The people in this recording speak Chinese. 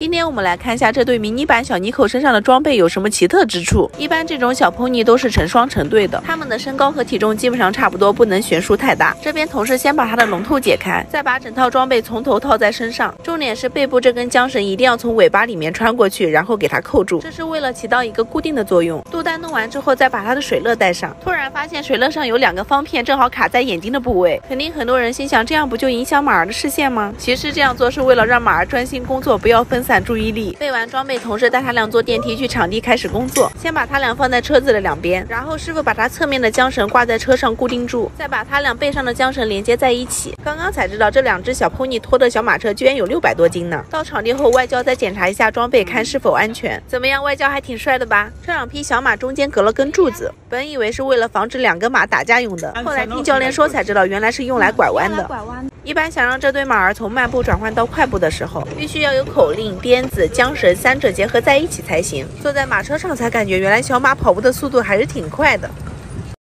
今天我们来看一下这对迷你版小妮蔻身上的装备有什么奇特之处。一般这种小 pony 都是成双成对的，它们的身高和体重基本上差不多，不能悬殊太大。这边同事先把它的龙头解开，再把整套装备从头套在身上。重点是背部这根缰绳一定要从尾巴里面穿过去，然后给它扣住，这是为了起到一个固定的作用。肚带弄完之后，再把它的水乐戴上。突然发现水乐上有两个方片，正好卡在眼睛的部位。肯定很多人心想，这样不就影响马儿的视线吗？其实这样做是为了让马儿专心工作，不要分散注意力。备完装备，同事带他俩坐电梯去场地开始工作。先把他俩放在车子的两边，然后师傅把他侧面的缰绳挂在车上固定住，再把他俩背上的缰绳连接在一起。刚刚才知道这两只小 pony 拖的小马车居然有六百多斤呢。到场地后，外教再检查一下装备，看是否安全。怎么样，外教还挺帅的吧？这两匹小马中间隔了根柱子，本以为是为了防止两个马打架用的，后来听教练说才知道，原来是用来拐弯的。拐弯一般想让这对马儿从慢步转换到快步的时候，必须要有口令、鞭子、缰绳三者结合在一起才行。坐在马车上才感觉，原来小马跑步的速度还是挺快的。